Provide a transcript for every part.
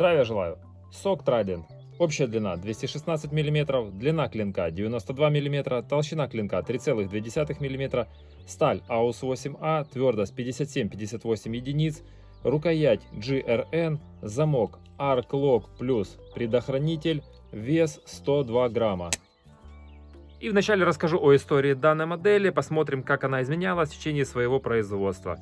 Здравия желаю! Сок Trident. Общая длина 216 мм, длина клинка 92 мм, толщина клинка 3,2 мм, сталь AUS 8A, твердость 57-58 единиц, рукоять GRN, замок Arc Lock Plus, предохранитель, вес 102 грамма. И вначале расскажу о истории данной модели, посмотрим, как она изменялась в течение своего производства.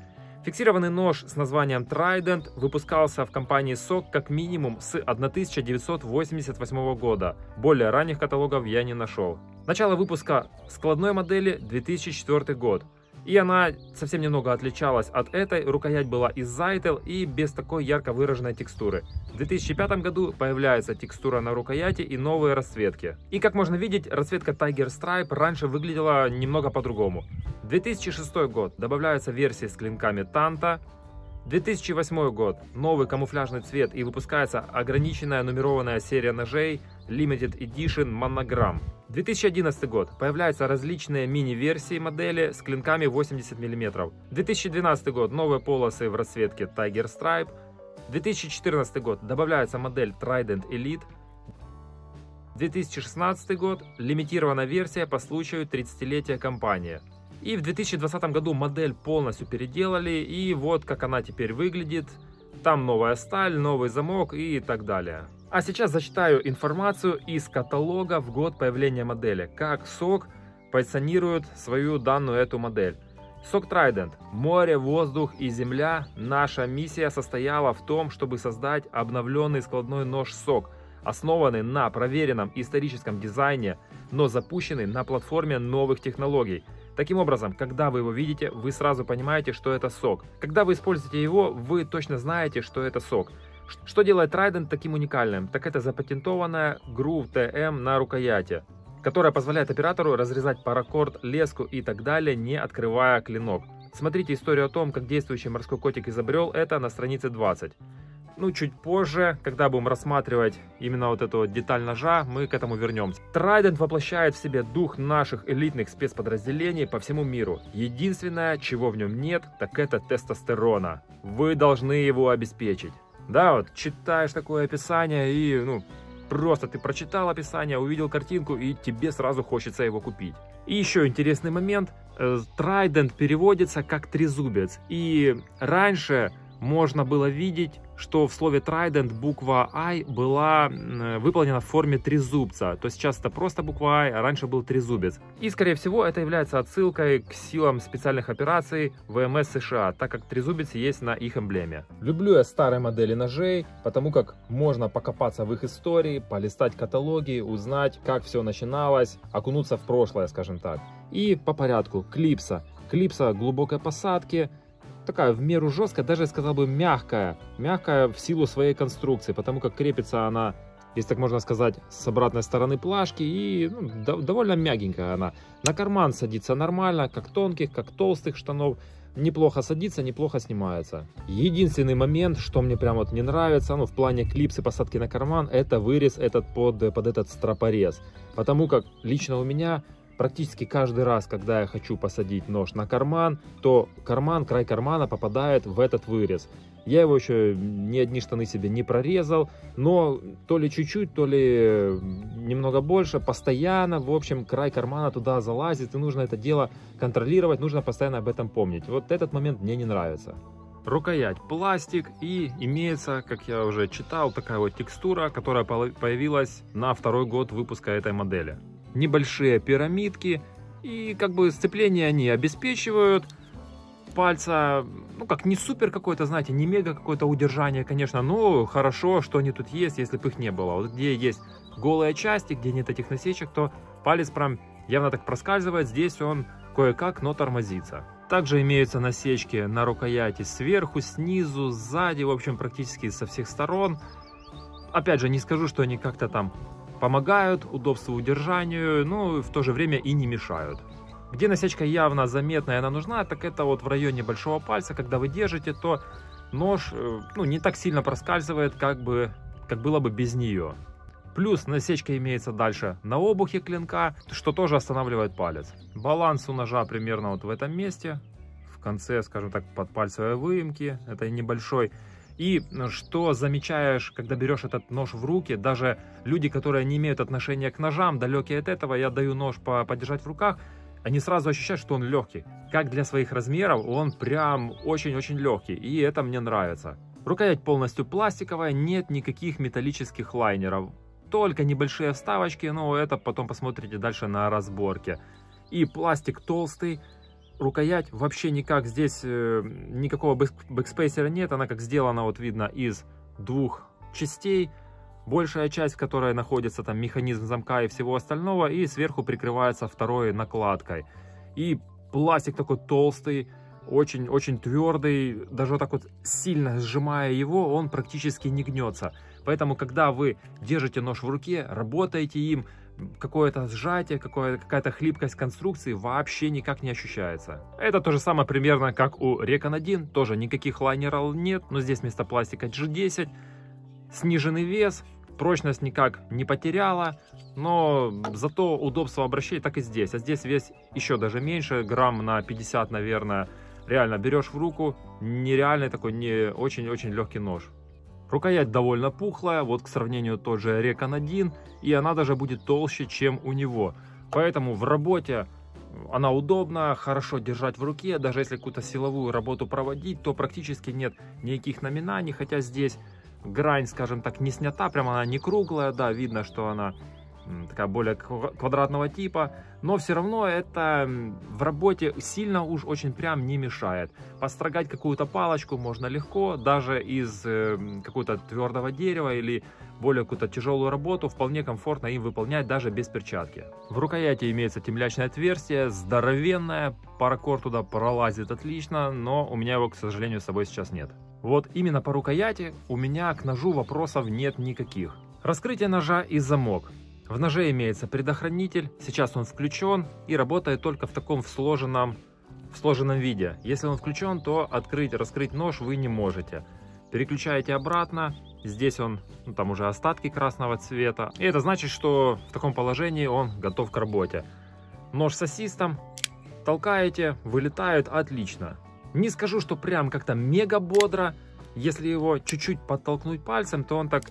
Фиксированный нож с названием Trident выпускался в компании SOC как минимум с 1988 года. Более ранних каталогов я не нашел. Начало выпуска складной модели 2004 год. И она совсем немного отличалась от этой, рукоять была из Zytel и без такой ярко выраженной текстуры. В 2005 году появляется текстура на рукояти и новые расцветки. И как можно видеть, расцветка Tiger Stripe раньше выглядела немного по-другому. 2006 год добавляются версии с клинками Танта, 2008 год новый камуфляжный цвет и выпускается ограниченная нумерованная серия ножей Limited Edition Monogram. 2011 год. Появляются различные мини-версии модели с клинками 80 мм. 2012 год. Новые полосы в расцветке Tiger Stripe. 2014 год. Добавляется модель Trident Elite. 2016 год. Лимитированная версия по случаю 30-летия компании. И в 2020 году модель полностью переделали, и вот как она теперь выглядит. Там новая сталь, новый замок и так далее. А сейчас зачитаю информацию из каталога в год появления модели, как СОК позиционирует свою данную эту модель. СОК Trident. Море, воздух и земля. Наша миссия состояла в том, чтобы создать обновленный складной нож СОК, основанный на проверенном историческом дизайне, но запущенный на платформе новых технологий. Таким образом, когда вы его видите, вы сразу понимаете, что это сок. Когда вы используете его, вы точно знаете, что это сок. Что делает Trident таким уникальным? Так это запатентованная Groove TM на рукояти, которая позволяет оператору разрезать паракорд, леску и так далее, не открывая клинок. Смотрите историю о том, как действующий морской котик изобрел это на странице 20. Ну, чуть позже, когда будем рассматривать именно вот эту деталь ножа, мы к этому вернемся. Trident воплощает в себе дух наших элитных спецподразделений по всему миру. Единственное, чего в нем нет, так это тестостерона. Вы должны его обеспечить. Да, вот читаешь такое описание и, ну, просто ты прочитал описание, увидел картинку и тебе сразу хочется его купить. И еще интересный момент. Trident э, переводится как трезубец. И раньше можно было видеть что в слове Trident буква I была выполнена в форме трезубца. То сейчас это просто буква I, а раньше был трезубец. И, скорее всего, это является отсылкой к силам специальных операций ВМС США, так как трезубец есть на их эмблеме. Люблю я старые модели ножей, потому как можно покопаться в их истории, полистать каталоги, узнать, как все начиналось, окунуться в прошлое, скажем так. И по порядку, клипса. Клипса глубокой посадки, такая в меру жесткая, даже я сказал бы мягкая. Мягкая в силу своей конструкции, потому как крепится она, если так можно сказать, с обратной стороны плашки и ну, до, довольно мягенькая она. На карман садится нормально, как тонких, как толстых штанов. Неплохо садится, неплохо снимается. Единственный момент, что мне прям вот не нравится, ну в плане клипсы посадки на карман, это вырез этот под, под этот стропорез. Потому как лично у меня практически каждый раз, когда я хочу посадить нож на карман, то карман, край кармана попадает в этот вырез. Я его еще ни одни штаны себе не прорезал, но то ли чуть-чуть, то ли немного больше, постоянно, в общем, край кармана туда залазит, и нужно это дело контролировать, нужно постоянно об этом помнить. Вот этот момент мне не нравится. Рукоять пластик и имеется, как я уже читал, такая вот текстура, которая появилась на второй год выпуска этой модели небольшие пирамидки. И как бы сцепление они обеспечивают. Пальца, ну как не супер какое-то, знаете, не мега какое-то удержание, конечно, но хорошо, что они тут есть, если бы их не было. Вот где есть голые части, где нет этих насечек, то палец прям явно так проскальзывает. Здесь он кое-как, но тормозится. Также имеются насечки на рукояти сверху, снизу, сзади, в общем, практически со всех сторон. Опять же, не скажу, что они как-то там помогают удобству удержанию, но в то же время и не мешают. Где насечка явно заметная, она нужна, так это вот в районе большого пальца, когда вы держите, то нож э, ну, не так сильно проскальзывает, как, бы, как было бы без нее. Плюс насечка имеется дальше на обухе клинка, что тоже останавливает палец. Баланс у ножа примерно вот в этом месте, в конце, скажем так, под пальцевой выемки, это небольшой И что замечаешь, когда берешь этот нож в руки, даже люди, которые не имеют отношения к ножам, далекие от этого, я даю нож по подержать в руках, они сразу ощущают, что он легкий. Как для своих размеров, он прям очень-очень легкий, и это мне нравится. Рукоять полностью пластиковая, нет никаких металлических лайнеров. Только небольшие вставочки, но это потом посмотрите дальше на разборке. И пластик толстый, рукоять вообще никак здесь, э, никакого бэкспейсера нет, она как сделана, вот видно, из двух частей. Большая часть, которая находится там механизм замка и всего остального, и сверху прикрывается второй накладкой. И пластик такой толстый, очень-очень твердый, даже вот так вот сильно сжимая его, он практически не гнется. Поэтому, когда вы держите нож в руке, работаете им, какое-то сжатие, какая-то хлипкость конструкции вообще никак не ощущается. Это то же самое примерно как у Recon 1, тоже никаких лайнеров нет, но здесь вместо пластика G10, сниженный вес, прочность никак не потеряла, но зато удобство обращения так и здесь. А здесь вес еще даже меньше, грамм на 50, наверное, реально берешь в руку, нереальный такой, не очень-очень легкий нож. Рукоять довольно пухлая, вот к сравнению тот же Recon 1, и она даже будет толще, чем у него. Поэтому в работе она удобна, хорошо держать в руке, даже если какую-то силовую работу проводить, то практически нет никаких номинаний, хотя здесь грань, скажем так, не снята, прям она не круглая, да, видно, что она такая более квадратного типа, но все равно это в работе сильно уж очень прям не мешает. Построгать какую-то палочку можно легко, даже из э, какого-то твердого дерева или более какую-то тяжелую работу вполне комфортно им выполнять даже без перчатки. В рукояти имеется темлячное отверстие, здоровенное, паракор туда пролазит отлично, но у меня его, к сожалению, с собой сейчас нет. Вот именно по рукояти у меня к ножу вопросов нет никаких. Раскрытие ножа и замок. В ноже имеется предохранитель, сейчас он включен и работает только в таком сложенном, в сложенном виде. Если он включен, то открыть, раскрыть нож вы не можете. Переключаете обратно, здесь он, ну, там уже остатки красного цвета. И это значит, что в таком положении он готов к работе. Нож с ассистом, толкаете, вылетает отлично. Не скажу, что прям как-то мега бодро. Если его чуть-чуть подтолкнуть пальцем, то он так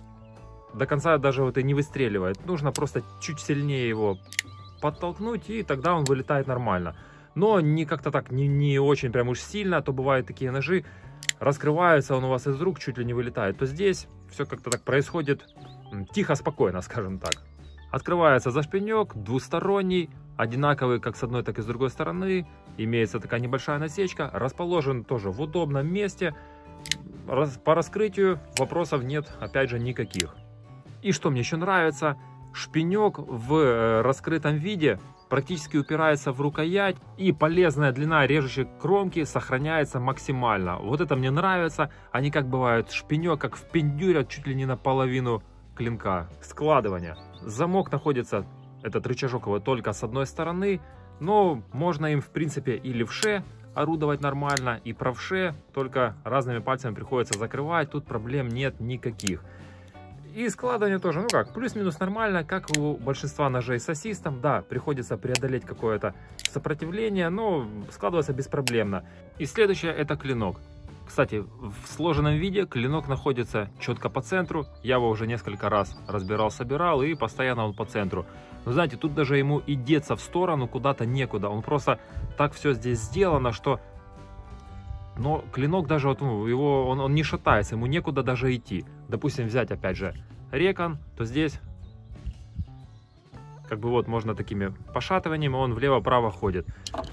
до конца даже вот и не выстреливает. Нужно просто чуть сильнее его подтолкнуть, и тогда он вылетает нормально. Но не как-то так, не, не очень прям уж сильно, а то бывают такие ножи, раскрываются, он у вас из рук чуть ли не вылетает. То здесь все как-то так происходит тихо, спокойно, скажем так. Открывается зашпинек, двусторонний, одинаковый как с одной, так и с другой стороны. Имеется такая небольшая насечка, расположен тоже в удобном месте. По раскрытию вопросов нет, опять же, никаких. И что мне еще нравится, шпинек в э, раскрытом виде практически упирается в рукоять и полезная длина режущей кромки сохраняется максимально. Вот это мне нравится. Они как бывают шпинек, как впендюрят чуть ли не наполовину клинка. Складывание. Замок находится, этот рычажок его только с одной стороны, но можно им в принципе и левше орудовать нормально, и правше, только разными пальцами приходится закрывать, тут проблем нет никаких. И складывание тоже, ну как, плюс-минус нормально, как у большинства ножей с ассистом. Да, приходится преодолеть какое-то сопротивление, но складывается беспроблемно. И следующее это клинок. Кстати, в сложенном виде клинок находится четко по центру. Я его уже несколько раз разбирал, собирал и постоянно он по центру. Но знаете, тут даже ему и деться в сторону куда-то некуда. Он просто так все здесь сделано, что но клинок даже вот, ну, его, он, он не шатается, ему некуда даже идти. Допустим, взять опять же рекон, то здесь как бы вот можно такими пошатываниями, он влево-право ходит.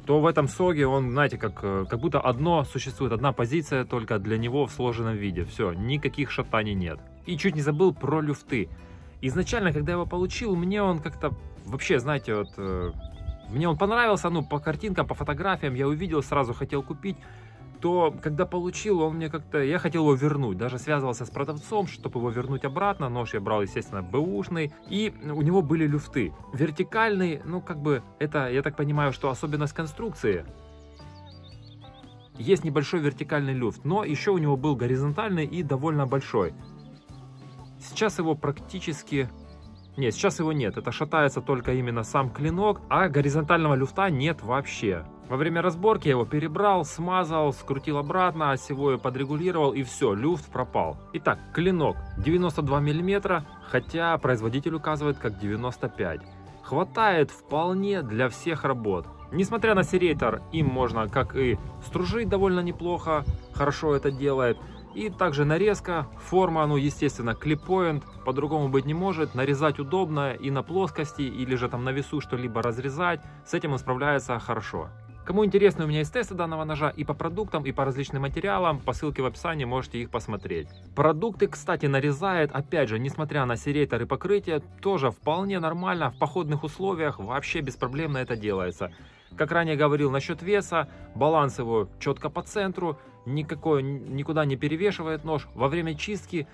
То в этом соге он, знаете, как, э, как будто одно существует, одна позиция только для него в сложенном виде. Все, никаких шатаний нет. И чуть не забыл про люфты. Изначально, когда я его получил, мне он как-то вообще, знаете, вот... Э, мне он понравился, ну, по картинкам, по фотографиям я увидел, сразу хотел купить то когда получил, он мне как-то... Я хотел его вернуть, даже связывался с продавцом, чтобы его вернуть обратно. Нож я брал, естественно, бэушный. И у него были люфты. Вертикальный, ну как бы, это, я так понимаю, что особенность конструкции. Есть небольшой вертикальный люфт, но еще у него был горизонтальный и довольно большой. Сейчас его практически... Нет, сейчас его нет. Это шатается только именно сам клинок, а горизонтального люфта нет вообще. Во время разборки я его перебрал, смазал, скрутил обратно, осевое подрегулировал и все, люфт пропал. Итак, клинок 92 мм, хотя производитель указывает как 95 хватает вполне для всех работ. Несмотря на серейтор, им можно как и стружить довольно неплохо, хорошо это делает. И также нарезка, форма, ну естественно клипоинт, по-другому быть не может. Нарезать удобно и на плоскости, или же там на весу что-либо разрезать. С этим он справляется хорошо. Кому интересно, у меня есть тесты данного ножа и по продуктам, и по различным материалам. По ссылке в описании можете их посмотреть. Продукты, кстати, нарезает, опять же, несмотря на серейтор и покрытие, тоже вполне нормально. В походных условиях вообще беспроблемно это делается. Как ранее говорил насчет веса, баланс его четко по центру, никакой, никуда не перевешивает нож. Во время чистки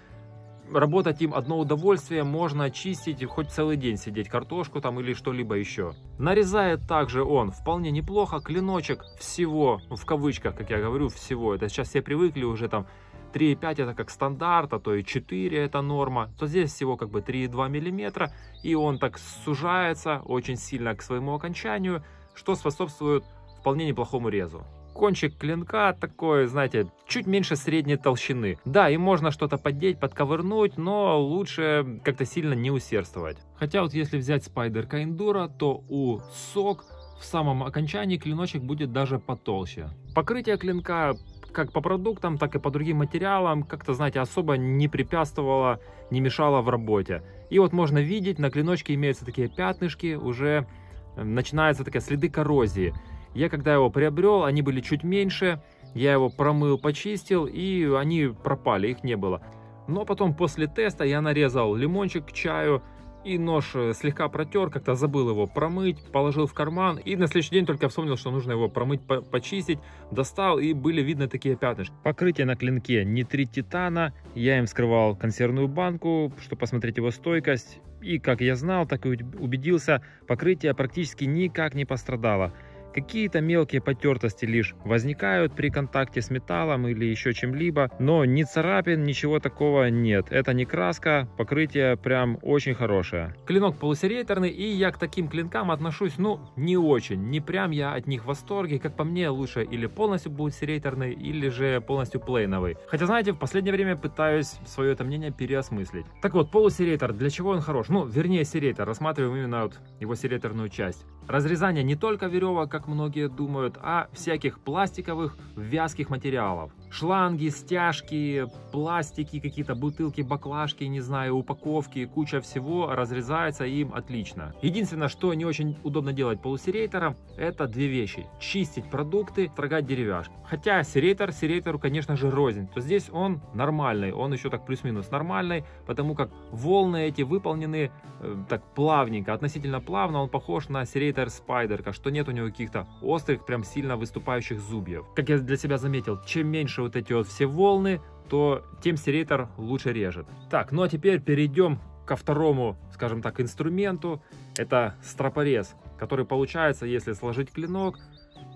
работать им одно удовольствие, можно чистить хоть целый день сидеть картошку там или что-либо еще. Нарезает также он вполне неплохо, клиночек всего, в кавычках, как я говорю, всего, это сейчас все привыкли уже там 3,5 это как стандарт, а то и 4 это норма, то здесь всего как бы 3,2 миллиметра, и он так сужается очень сильно к своему окончанию, что способствует вполне неплохому резу. Кончик клинка такой, знаете, чуть меньше средней толщины. Да, и можно что-то поддеть, подковырнуть, но лучше как-то сильно не усердствовать. Хотя вот если взять спайдерка эндуро, то у сок в самом окончании клиночек будет даже потолще. Покрытие клинка как по продуктам, так и по другим материалам как-то, знаете, особо не препятствовало, не мешало в работе. И вот можно видеть, на клиночке имеются такие пятнышки, уже э, начинаются такие следы коррозии. Я когда его приобрел, они были чуть меньше, я его промыл, почистил, и они пропали, их не было. Но потом после теста я нарезал лимончик к чаю, и нож э, слегка протер, как-то забыл его промыть, положил в карман. И на следующий день только вспомнил, что нужно его промыть, по почистить. Достал и были видны такие пятнышки. Покрытие на клинке нитрит титана. Я им вскрывал консервную банку, чтобы посмотреть его стойкость. И как я знал, так и убедился, покрытие практически никак не пострадало. Какие-то мелкие потертости лишь возникают при контакте с металлом или еще чем-либо, но ни царапин, ничего такого нет. Это не краска, покрытие прям очень хорошее. Клинок полусерейторный, и я к таким клинкам отношусь, ну, не очень. Не прям я от них в восторге. Как по мне, лучше или полностью будет серейторный, или же полностью плейновый. Хотя, знаете, в последнее время пытаюсь свое это мнение переосмыслить. Так вот, полусерейтор, для чего он хорош? Ну, вернее, серейтор. Рассматриваем именно вот его серейторную часть. Разрезание не только веревок, как многие думают, а всяких пластиковых вязких материалов шланги, стяжки, пластики, какие-то бутылки, баклажки, не знаю, упаковки, куча всего разрезается им отлично. Единственное, что не очень удобно делать полусерейтором, это две вещи. Чистить продукты, строгать деревяшки. Хотя серейтор серейтору, конечно же, рознь, то здесь он нормальный, он еще так плюс-минус нормальный, потому как волны эти выполнены э, так плавненько, относительно плавно, он похож на серейтор спайдерка, что нет у него каких-то острых, прям сильно выступающих зубьев. Как я для себя заметил, чем меньше вот эти вот все волны, то тем серейтор лучше режет. Так, ну а теперь перейдем ко второму, скажем так, инструменту. Это стропорез, который получается, если сложить клинок,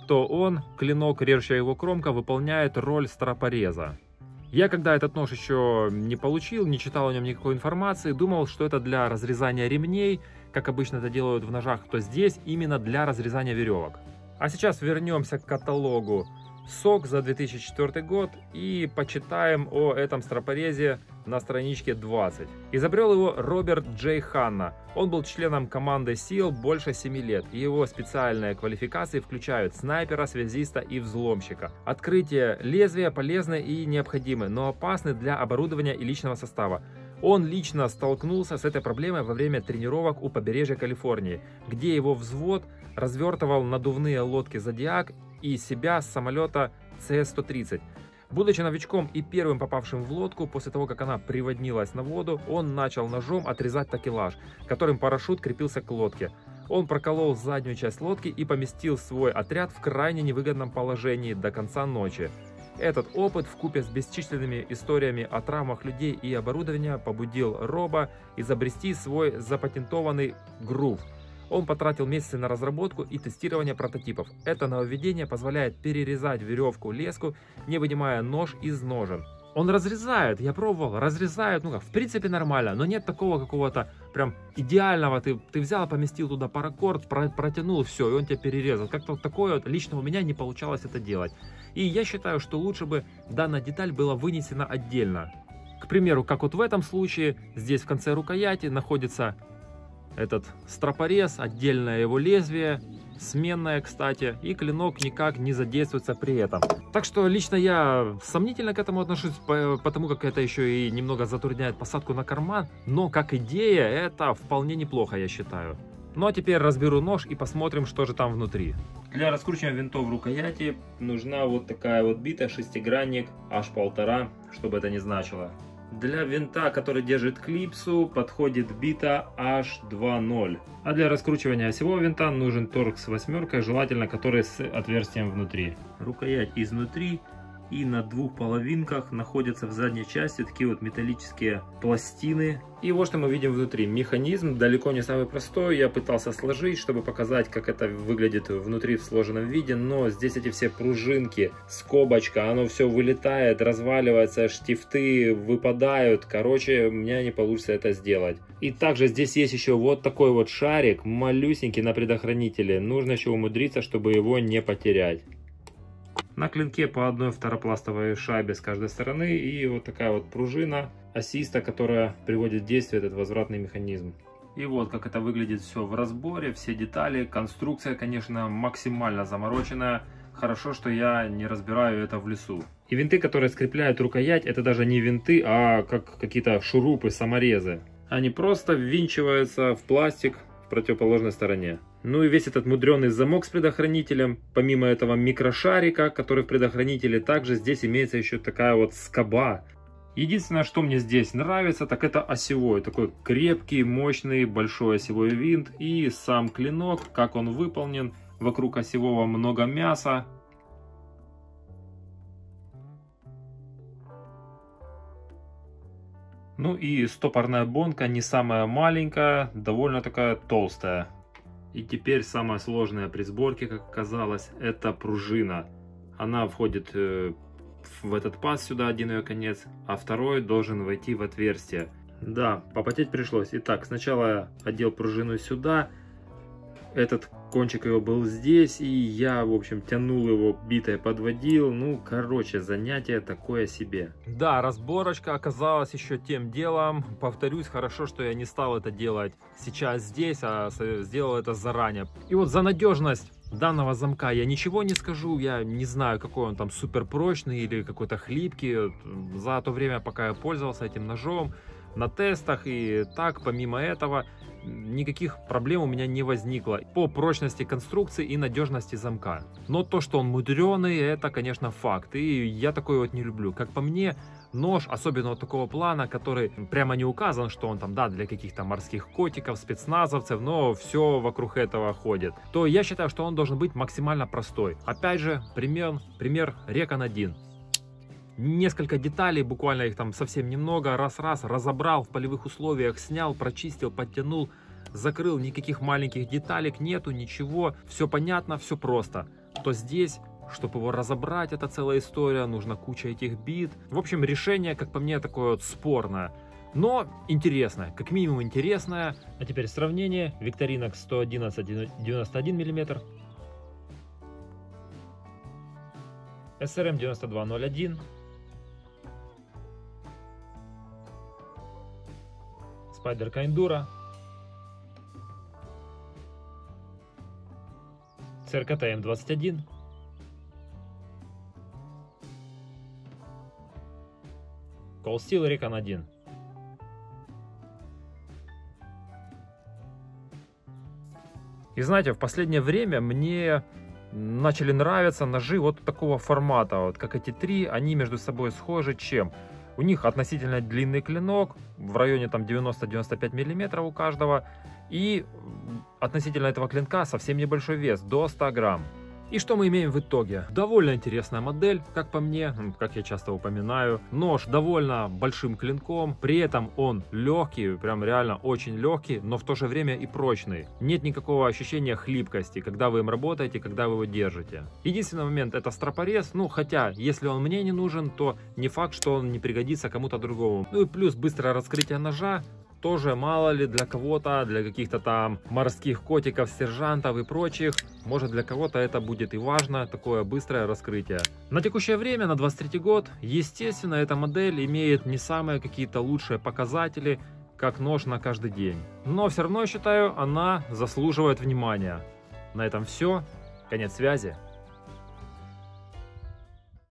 то он, клинок, режущая его кромка, выполняет роль стропореза. Я когда этот нож еще не получил, не читал о нем никакой информации, думал, что это для разрезания ремней, как обычно это делают в ножах, то здесь именно для разрезания веревок. А сейчас вернемся к каталогу СОК за 2004 год и почитаем о этом стропорезе на страничке 20. Изобрел его Роберт Джей Ханна. Он был членом команды СИЛ больше 7 лет. Его специальные квалификации включают снайпера, связиста и взломщика. Открытие лезвия полезны и необходимы, но опасны для оборудования и личного состава. Он лично столкнулся с этой проблемой во время тренировок у побережья Калифорнии, где его взвод развертывал надувные лодки «Зодиак» и себя с самолета С-130. Будучи новичком и первым попавшим в лодку, после того, как она приводнилась на воду, он начал ножом отрезать такелаж, которым парашют крепился к лодке. Он проколол заднюю часть лодки и поместил свой отряд в крайне невыгодном положении до конца ночи. Этот опыт в купе с бесчисленными историями о травмах людей и оборудования побудил Роба изобрести свой запатентованный грув – он потратил месяцы на разработку и тестирование прототипов. Это нововведение позволяет перерезать веревку леску, не вынимая нож из ножен. он разрезает, я пробовал, разрезает, ну как, в принципе нормально, но нет такого какого-то прям идеального, ты, ты взял, поместил туда паракорд, про, протянул, все, и он тебя перерезал. Как-то вот такое вот лично у меня не получалось это делать. И я считаю, что лучше бы данная деталь была вынесена отдельно. К примеру, как вот в этом случае, здесь в конце рукояти находится этот стропорез, отдельное его лезвие, сменная, кстати, и клинок никак не задействуется при этом. Так что лично я сомнительно к этому отношусь, потому как это еще и немного затрудняет посадку на карман, но как идея это вполне неплохо, я считаю. Ну а теперь разберу нож и посмотрим, что же там внутри. Для раскручивания винтов в рукояти нужна вот такая вот бита, шестигранник, аж полтора, чтобы это не значило. Для винта, который держит клипсу, подходит бита H2.0. А для раскручивания осевого винта нужен торг с восьмеркой, желательно который с отверстием внутри. Рукоять изнутри и на двух половинках находятся в задней части такие вот металлические пластины. И вот что мы видим внутри. Механизм далеко не самый простой. Я пытался сложить, чтобы показать, как это выглядит внутри в сложенном виде. Но здесь эти все пружинки, скобочка, оно все вылетает, разваливается, штифты выпадают. Короче, у меня не получится это сделать. И также здесь есть еще вот такой вот шарик, малюсенький на предохранителе. Нужно еще умудриться, чтобы его не потерять. На клинке по одной второпластовой шайбе с каждой стороны и вот такая вот пружина ассиста, которая приводит в действие этот возвратный механизм. И вот как это выглядит все в разборе, все детали. Конструкция, конечно, максимально замороченная. Хорошо, что я не разбираю это в лесу. И винты, которые скрепляют рукоять, это даже не винты, а как какие-то шурупы, саморезы. Они просто ввинчиваются в пластик в противоположной стороне. Ну и весь этот мудреный замок с предохранителем, помимо этого микрошарика, который в предохранителе, также здесь имеется еще такая вот скоба. Единственное, что мне здесь нравится, так это осевой, такой крепкий, мощный, большой осевой винт и сам клинок, как он выполнен. Вокруг осевого много мяса, Ну и стопорная бонка не самая маленькая, довольно такая толстая. И теперь самое сложное при сборке, как оказалось, это пружина. Она входит э, в этот паз сюда, один ее конец, а второй должен войти в отверстие. Да, попотеть пришлось. Итак, сначала одел пружину сюда, этот кончик его был здесь, и я, в общем, тянул его, битой подводил. Ну, короче, занятие такое себе. Да, разборочка оказалась еще тем делом. Повторюсь, хорошо, что я не стал это делать сейчас здесь, а сделал это заранее. И вот за надежность данного замка я ничего не скажу, я не знаю, какой он там супер прочный или какой-то хлипкий. За то время, пока я пользовался этим ножом, на тестах и так, помимо этого, никаких проблем у меня не возникло по прочности конструкции и надежности замка. Но то, что он мудреный, это, конечно, факт. И я такой вот не люблю. Как по мне, нож, особенно вот такого плана, который прямо не указан, что он там, да, для каких-то морских котиков, спецназовцев, но все вокруг этого ходит, то я считаю, что он должен быть максимально простой. Опять же, пример, пример Recon 1 несколько деталей, буквально их там совсем немного, раз-раз разобрал в полевых условиях, снял, прочистил, подтянул, закрыл, никаких маленьких деталек нету, ничего, все понятно, все просто. То здесь чтобы его разобрать, это целая история, нужно куча этих бит. В общем, решение, как по мне, такое вот спорное. Но интересное, как минимум интересное. А теперь сравнение. Викторинок 111 91 мм. SRM 9201 Спайдерка Эндура. ЦРКТ М21. Cold Steel Recon 1. И знаете, в последнее время мне начали нравиться ножи вот такого формата, вот как эти три, они между собой схожи чем? У них относительно длинный клинок, в районе там 90-95 мм у каждого. И относительно этого клинка совсем небольшой вес, до 100 грамм. И что мы имеем в итоге? Довольно интересная модель, как по мне, как я часто упоминаю. Нож довольно большим клинком, при этом он легкий, прям реально очень легкий, но в то же время и прочный. Нет никакого ощущения хлипкости, когда вы им работаете, когда вы его держите. Единственный момент это стропорез, ну хотя, если он мне не нужен, то не факт, что он не пригодится кому-то другому. Ну и плюс быстрое раскрытие ножа, тоже мало ли для кого-то, для каких-то там морских котиков, сержантов и прочих, может для кого-то это будет и важно, такое быстрое раскрытие. На текущее время, на 23 год, естественно, эта модель имеет не самые какие-то лучшие показатели, как нож на каждый день. Но все равно, считаю, она заслуживает внимания. На этом все. Конец связи.